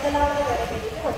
行われるようっていても